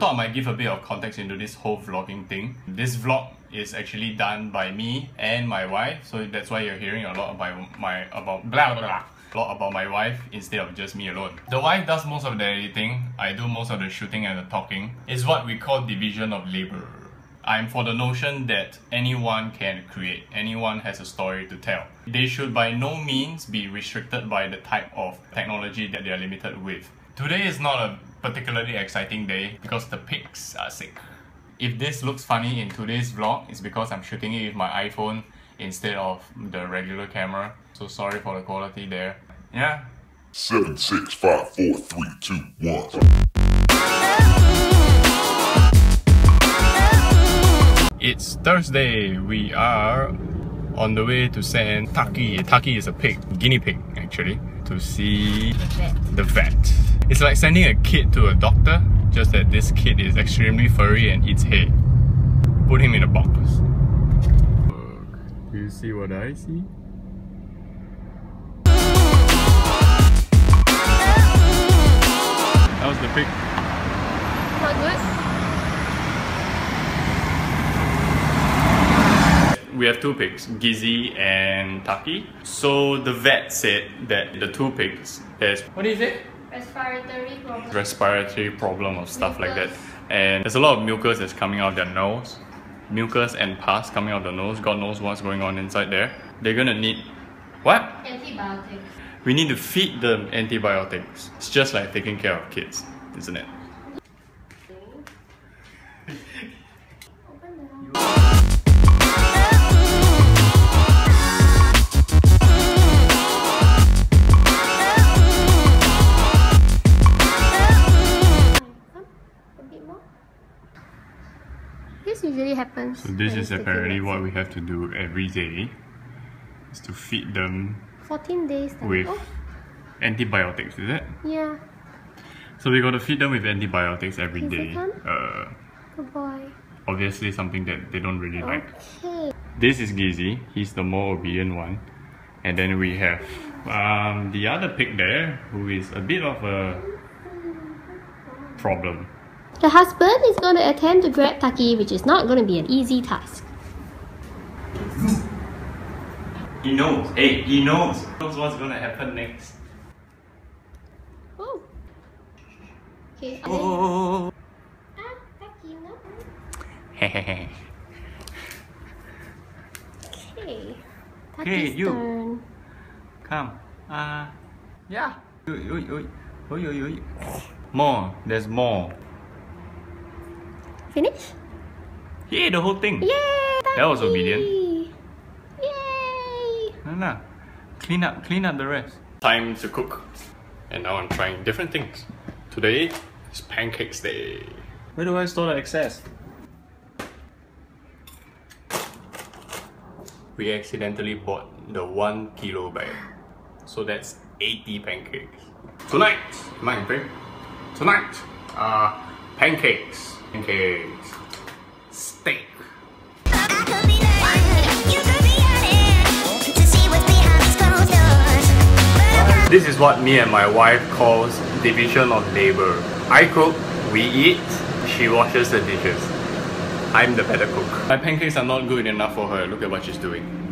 thought I might give a bit of context into this whole vlogging thing. This vlog is actually done by me and my wife, so that's why you're hearing a lot about my about blah blah blah. A lot about my wife instead of just me alone. The wife does most of the editing, I do most of the shooting and the talking. It's what we call division of labor. I'm for the notion that anyone can create, anyone has a story to tell. They should by no means be restricted by the type of technology that they are limited with. Today is not a particularly exciting day because the pigs are sick. If this looks funny in today's vlog, it's because I'm shooting it with my iPhone instead of the regular camera. So sorry for the quality there. Yeah. Seven, six, five, four, three, two, one. It's Thursday. We are on the way to send Taki. Taki is a pig, guinea pig actually, to see the vet. It's like sending a kid to a doctor, just that this kid is extremely furry and eats hay. Put him in a box. Do you see what I see? That was the pig. Not good? We have two pigs, Gizzy and Taki. So the vet said that the two pigs, there's what is it? Respiratory problem. respiratory problem or stuff like that. And there's a lot of mucus that's coming out of their nose. Mucus and pus coming out of the nose. God knows what's going on inside there. They're gonna need what? Antibiotics. We need to feed them antibiotics. It's just like taking care of kids, isn't it? This usually happens. So this is apparently what we have to do every day. Is to feed them 14 days. with Oh, antibiotics, is it? yeah. So we gotta feed them with antibiotics every day. Is it day. Uh, Good boy. obviously something that they don't really like. Okay. This is Gizzy, he's the more obedient one. And then we have um, the other pig there, who is a bit of a problem. The husband is going to attempt to grab Taki, which is not going to be an easy task. He knows, hey, he knows. He knows what's gonna happen next. Oh. Okay. Oh. Ah, Taki, no. Hehehe. Okay. Hey, Taki's you. turn. Come. Uh, yeah. Oi, oi, oi. Oi, oi, oi. More, there's more. Finish? Yeah, the whole thing. Yay! That was obedient. Yay! No, no. Clean up, clean up the rest. Time to cook. And now I'm trying different things. Today is pancakes day. Where do I store the excess? We accidentally bought the one kilo bag. So that's 80 pancakes. Tonight, my drink. Tonight, uh, pancakes. Pancakes. Steak. This is what me and my wife calls division of labor. I cook, we eat, she washes the dishes. I'm the better cook. My pancakes are not good enough for her. Look at what she's doing.